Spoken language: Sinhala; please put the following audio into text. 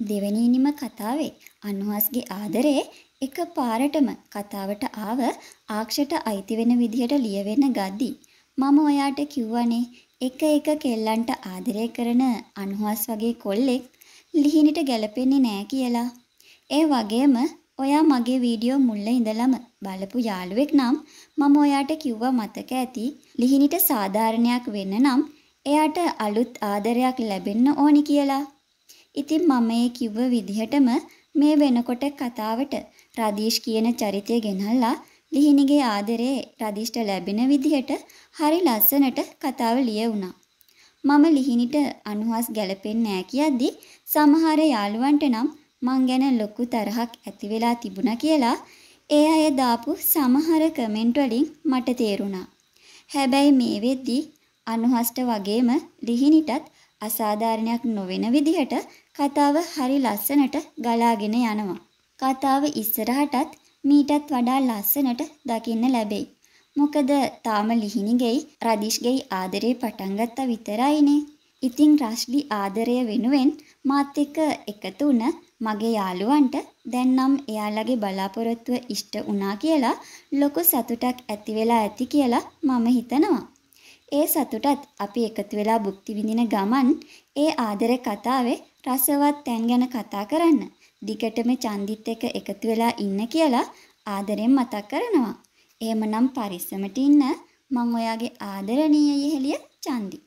දෙවැනිනිම කතාවේ අනුහස්ගේ ආදරේ එක පාරටම කතාවට ආව ආක්ෂට අයිති වෙන විදිහට ලියවෙන්න ගද්දි මම ඔයාට කිව්වනේ එක එක කෙල්ලන්ට ආදරය කරන අනුහස් වගේ කොල්ලෙක් ලිහිණිට ගැලපෙන්නේ නෑ කියලා. ඒ වගේම ඔයා මගේ වීඩියෝ මුල්ල ඉඳලම බලපු යාළුවෙක් නම් මම ඔයාට කිව්වා මතක ඇති ලිහිණිට සාධාරණයක් වෙන්න නම් එයාට අලුත් ආදරයක් ලැබෙන්න ඕනි කියලා. ඉතින් මම ඒ කිව්ව විදිහටම මේ වෙනකොට කතාවට රදීෂ් කියන චරිතය ගෙනල්ලා ලිහිණිගේ ආදරේ රදීෂ්ට ලැබෙන විදිහට හරි ලස්සනට කතාව ලියවුණා. මම ලිහිණිට අනුහස් ගැලපෙන්නේ නෑ කියද්දි සමහර යාළුවන්ට නම් මං ගැන ලොකු තරහක් ඇති වෙලා තිබුණා කියලා ඒ අය දාපු සමහර කමෙන්ට් වලින් මට තේරුණා. හැබැයි මේ වෙද්දි අනුහස්ට වගේම ලිහිණිටත් අසාධාරණයක් නොවන විදිහට කතාව හරි ලස්සනට ගලාගෙන යනවා. කතාව ඉස්සරහටත් මීටත් වඩා ලස්සනට දකින්න ලැබෙයි. මොකද තාම ලිහිණිගෙයි රදීෂ්ගෙයි ආදරේ පටන් ගත්තා විතරයිනේ. ඉතින් රශ්ලි ආදරය වෙනුවෙන් මාත් එක්ක එකතු වුණ මගේ යාළුවන්ට දැන් නම් එයාලගේ බලාපොරොත්තුව ඉෂ්ට වුණා කියලා ලොකු සතුටක් ඇති වෙලා ඇති කියලා මම හිතනවා. ඒ සතුටත් අපි එකතු වෙලා භුක්ති විඳින ගමන් ඒ ආදර කතාවේ රසවත් තැන් ගැන කතා කරන්න. දිගටම චන්දිත් එක්ක එකතු වෙලා ඉන්න කියලා ආදරෙන් මතක් කරනවා. එහෙමනම් පරිස්සමට ඉන්න මං ඔයාගේ ආදරණීය යෙහෙළිය චන්දි.